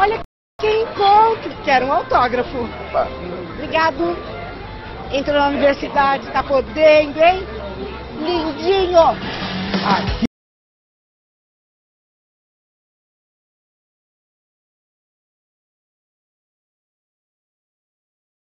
Olha quem encontro. Quero um autógrafo. Obrigado. Entrou na universidade, tá podendo, hein? Lindinho. Aqui